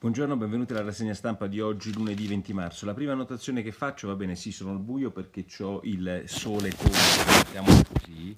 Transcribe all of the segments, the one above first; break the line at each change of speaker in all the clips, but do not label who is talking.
Buongiorno, benvenuti alla rassegna stampa di oggi, lunedì 20 marzo. La prima annotazione che faccio, va bene, sì, sono al buio perché ho il sole contro, mettiamo così,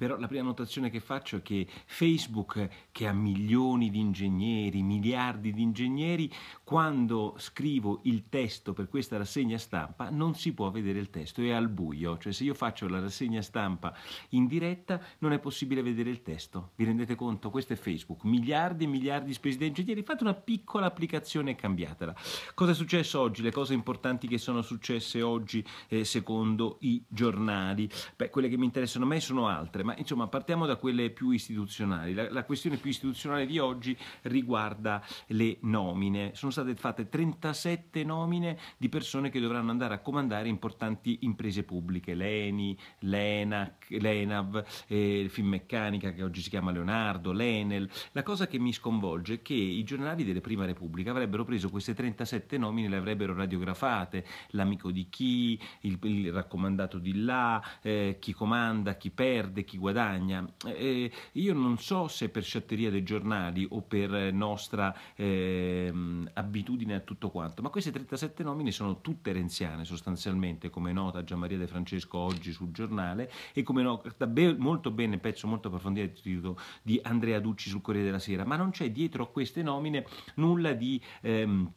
però la prima notazione che faccio è che Facebook, che ha milioni di ingegneri, miliardi di ingegneri, quando scrivo il testo per questa rassegna stampa non si può vedere il testo, è al buio, cioè se io faccio la rassegna stampa in diretta non è possibile vedere il testo, vi rendete conto? Questo è Facebook, miliardi e miliardi spesi da ingegneri, fate una piccola applicazione e cambiatela. Cosa è successo oggi? Le cose importanti che sono successe oggi eh, secondo i giornali? Beh, quelle che mi interessano a me sono altre, ma insomma partiamo da quelle più istituzionali. La, la, questione più istituzionale di oggi riguarda le nomine. Sono state fatte 37 nomine di persone che dovranno andare a comandare importanti imprese pubbliche, l'ENI, l'ENAC, l'ENAV, eh, Finmeccanica che oggi si chiama Leonardo, l'Enel. La cosa che mi sconvolge è che i giornali della Prima Repubblica avrebbero preso queste 37 nomine e le avrebbero radiografate, l'amico di chi, il, il raccomandato di là, eh, chi comanda, chi perde, chi guadagna. Eh, io non so se per sciatteria dei giornali o per nostra eh, abitudine a tutto quanto, ma queste 37 nomine sono tutte renziane sostanzialmente, come nota Gianmaria De Francesco oggi sul giornale e come nota be- molto bene, pezzo molto approfondito di Andrea Ducci sul Corriere della Sera, ma non c'è dietro a queste nomine nulla di... Ehm,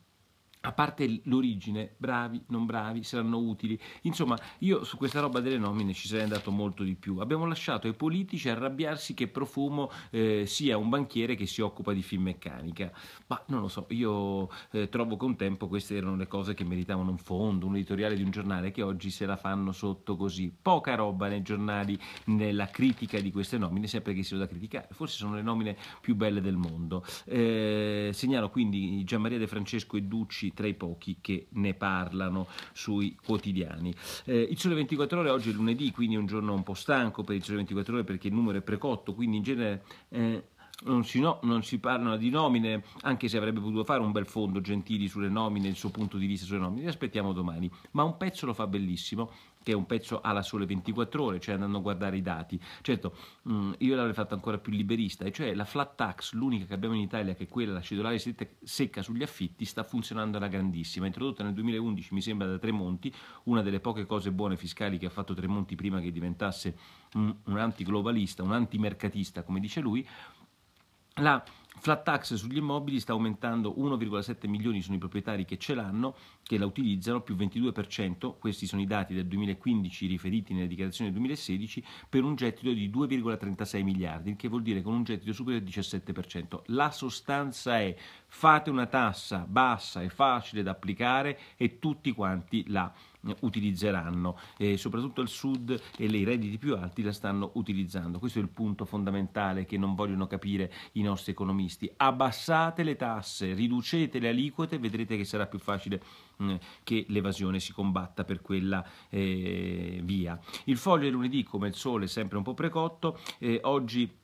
a parte l'origine, bravi, non bravi, saranno utili. Insomma, io su questa roba delle nomine ci sarei andato molto di più. Abbiamo lasciato ai politici arrabbiarsi che Profumo eh, sia un banchiere che si occupa di filmeccanica. Ma non lo so, io eh, trovo un tempo queste erano le cose che meritavano un fondo, un editoriale di un giornale che oggi se la fanno sotto così. Poca roba nei giornali nella critica di queste nomine, sempre che siano da criticare. Forse sono le nomine più belle del mondo. Eh, segnalo quindi Gianmaria De Francesco e Ducci tra i pochi che ne parlano sui quotidiani. Eh, il Sole 24 Ore oggi è lunedì, quindi è un giorno un po' stanco per il Sole 24 Ore perché il numero è precotto, quindi in genere... Eh, non si, no, non si, parlano di nomine, anche se avrebbe potuto fare un bel fondo Gentili sulle nomine, il suo punto di vista sulle nomine, li aspettiamo domani. Ma un pezzo lo fa bellissimo, che è un pezzo alla sole 24 ore, cioè andando a guardare i dati. Certo, mm, io l'avrei fatto ancora più liberista, e cioè la flat tax, l'unica che abbiamo in Italia, che è quella, la cedolare secca sugli affitti, sta funzionando alla grandissima. Introdotta nel 2011, mi sembra, da Tremonti, una delle poche cose buone fiscali che ha fatto Tremonti prima che diventasse un, un antiglobalista, un antimercatista, come dice lui, la flat tax sugli immobili sta aumentando, 1,7 milioni sono i proprietari che ce l'hanno, che la utilizzano, più 22%, questi sono i dati del 2015 riferiti nelle dichiarazioni del 2016, per un gettito di 2,36 miliardi, il che vuol dire con un gettito superiore al 17%. La sostanza è fate una tassa bassa e facile da applicare e tutti quanti la utilizzeranno e soprattutto il sud e i redditi più alti la stanno utilizzando. Questo è il punto fondamentale che non vogliono capire i nostri economisti. Abbassate le tasse, riducete le aliquote, vedrete che sarà più facile mm, che l'evasione si combatta per quella eh, via. Il foglio è lunedì, come il sole, sempre un po' precotto, eh, oggi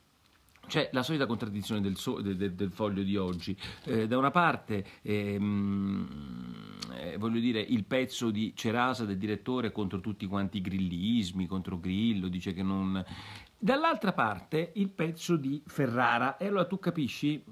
c'è la solita contraddizione del, so, del, del foglio di oggi. Eh, da una parte, ehm, eh, voglio dire, il pezzo di Cerasa del direttore contro tutti quanti i grillismi, contro Grillo, dice che non... Dall'altra parte il pezzo di Ferrara, e allora tu capisci...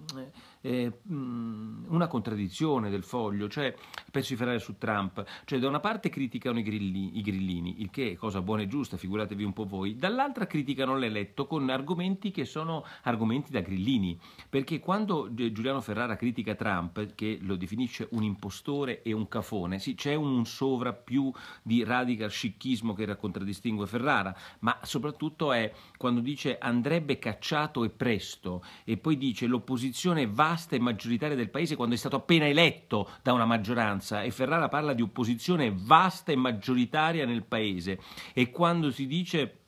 Eh, una contraddizione del foglio, cioè pezzo di Ferrari su Trump, cioè da una parte criticano i, grilli, i grillini, il che è cosa buona e giusta, figuratevi un po' voi, dall'altra criticano l'eletto con argomenti che sono argomenti da grillini, perché quando Giuliano Ferrara critica Trump, che lo definisce un impostore e un cafone, sì, c'è un sovra più di radical scicchismo che contraddistingue Ferrara, ma soprattutto è quando dice andrebbe cacciato e presto e poi dice l'opposizione va vasta e maggioritaria del paese quando è stato appena eletto da una maggioranza. E Ferrara parla di opposizione vasta e maggioritaria nel paese. E quando si dice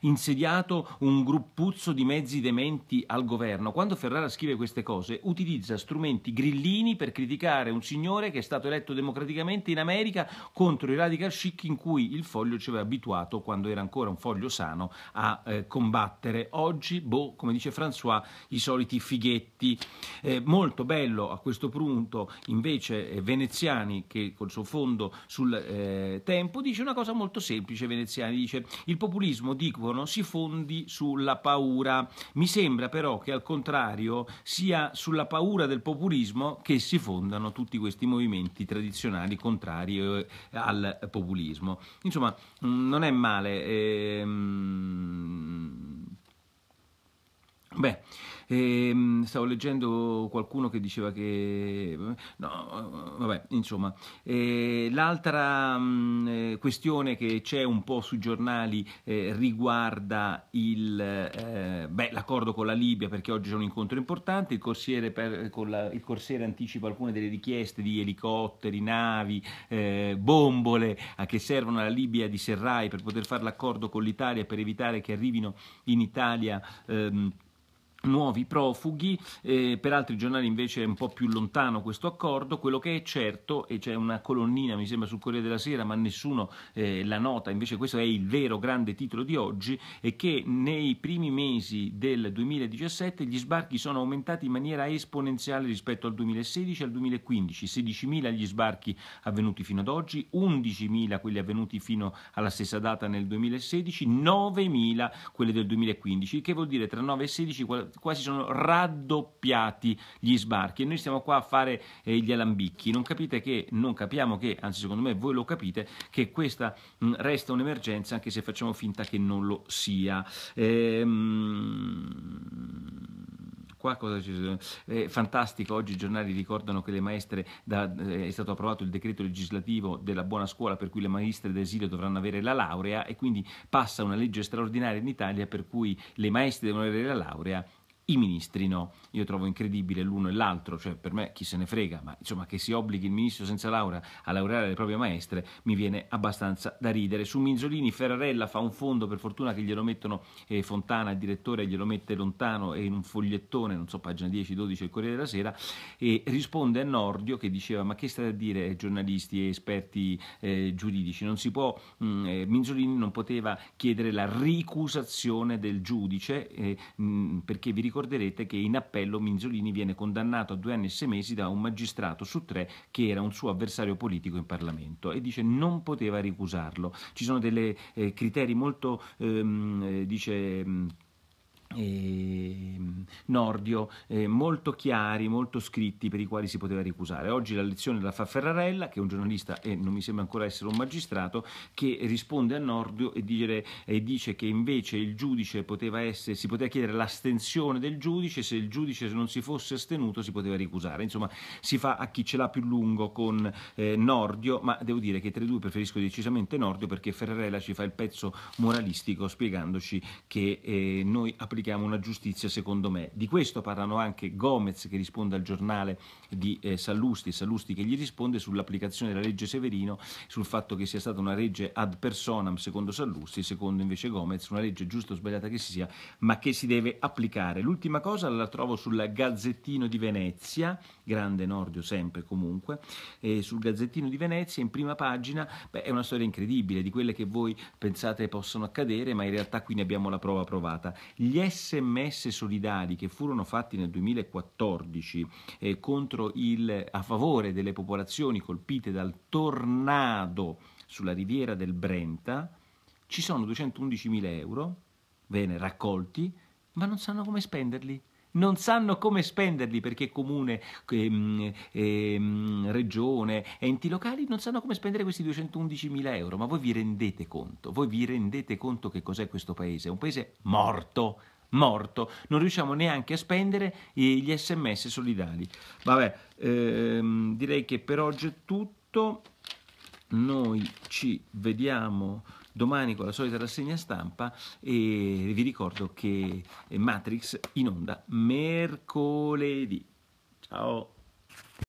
insediato un gruppuzzo di mezzi dementi al governo. Quando Ferrara scrive queste cose, utilizza strumenti grillini per criticare un signore che è stato eletto democraticamente in America contro i radical chic in cui il foglio ci aveva abituato, quando era ancora un foglio sano, a eh, combattere. Oggi, boh, come dice François, i soliti fighetti. Eh, molto bello a questo punto, invece, eh, Veneziani, che col suo fondo sul eh, tempo, dice una cosa molto semplice, Veneziani, dice il populismo, dico, rimangono si fondi sulla paura. Mi sembra però che al contrario sia sulla paura del populismo che si fondano tutti questi movimenti tradizionali contrari eh, al populismo. Insomma, mm, non è male. Ehm... Beh, ehm, stavo leggendo qualcuno che diceva che... No, vabbè, insomma. Eh, l'altra mh, eh, questione che c'è un po' sui giornali eh, riguarda il, eh, beh, l'accordo con la Libia, perché oggi c'è un incontro importante, il corsiere, per, la, il corsiere anticipa alcune delle richieste di elicotteri, navi, eh, bombole a che servono alla Libia di Serrai per poter fare l'accordo con l'Italia per evitare che arrivino in Italia... Ehm, nuovi profughi, eh, per altri giornali invece è un po' più lontano questo accordo, quello che è certo, e c'è una colonnina mi sembra sul Corriere della Sera, ma nessuno eh, la nota, invece questo è il vero grande titolo di oggi, è che nei primi mesi del 2017 gli sbarchi sono aumentati in maniera esponenziale rispetto al 2016 e al 2015, 16.000 gli sbarchi avvenuti fino ad oggi, 11.000 quelli avvenuti fino alla stessa data nel 2016, 9.000 quelli del 2015, che vuol dire tra 9 e 16 quasi sono raddoppiati gli sbarchi e noi stiamo qua a fare eh, gli alambicchi. Non capite che, non capiamo che, anzi secondo me voi lo capite, che questa mh, resta un'emergenza anche se facciamo finta che non lo sia. Ehm eh, fantastico, oggi i giornali ricordano che le maestre, da, eh, è stato approvato il decreto legislativo della buona scuola per cui le maestre d'esilio dovranno avere la laurea e quindi passa una legge straordinaria in Italia per cui le maestre devono avere la laurea i ministri no. Io trovo incredibile l'uno e l'altro, cioè per me chi se ne frega, ma insomma che si obblighi il ministro senza laurea a laureare le proprie maestre mi viene abbastanza da ridere. Su Minzolini Ferrarella fa un fondo, per fortuna che glielo mettono eh, Fontana, il direttore glielo mette lontano e in un fogliettone, non so, pagina 10-12 il Corriere della Sera, e risponde a Nordio che diceva ma che state a dire ai giornalisti e esperti eh, giuridici? Non si può, mh, mm, eh, Minzolini non poteva chiedere la ricusazione del giudice eh, mh, perché vi ricordate ricorderete che in appello Minzolini viene condannato a due anni e sei mesi da un magistrato su tre che era un suo avversario politico in Parlamento e dice non poteva ricusarlo. Ci sono dei eh, criteri molto, ehm, eh, dice eh, Nordio eh, molto chiari, molto scritti per i quali si poteva ricusare. Oggi la lezione la fa Ferrarella, che è un giornalista e non mi sembra ancora essere un magistrato, che risponde a Nordio e, dire, e dice che invece il giudice poteva essere, si poteva chiedere l'astensione del giudice, se il giudice non si fosse astenuto si poteva ricusare. Insomma, si fa a chi ce l'ha più lungo con eh, Nordio, ma devo dire che tra i due preferisco decisamente Nordio perché Ferrarella ci fa il pezzo moralistico spiegandoci che eh, noi applichiamo applichiamo una giustizia secondo me. Di questo parlano anche Gomez che risponde al giornale di eh, Sallusti, Sallusti che gli risponde sull'applicazione della legge Severino, sul fatto che sia stata una legge ad personam secondo Sallusti, secondo invece Gomez una legge giusta o sbagliata che sia, ma che si deve applicare. L'ultima cosa la trovo sul Gazzettino di Venezia, grande Nordio sempre comunque, e sul Gazzettino di Venezia in prima pagina beh, è una storia incredibile di quelle che voi pensate possono accadere, ma in realtà qui ne abbiamo la prova provata. Gli sms solidari che furono fatti nel 2014 eh, il, a favore delle popolazioni colpite dal tornado sulla riviera del Brenta, ci sono 211.000 euro, bene, raccolti, ma non sanno come spenderli non sanno come spenderli perché comune, ehm, ehm, regione, enti locali non sanno come spendere questi 211 mila euro. Ma voi vi rendete conto? Voi vi rendete conto che cos'è questo paese? È un paese morto, morto, non riusciamo neanche a spendere gli sms solidali. Vabbè, ehm, direi che per oggi è tutto, noi ci vediamo domani con la solita rassegna stampa e vi ricordo che Matrix in onda mercoledì. Ciao!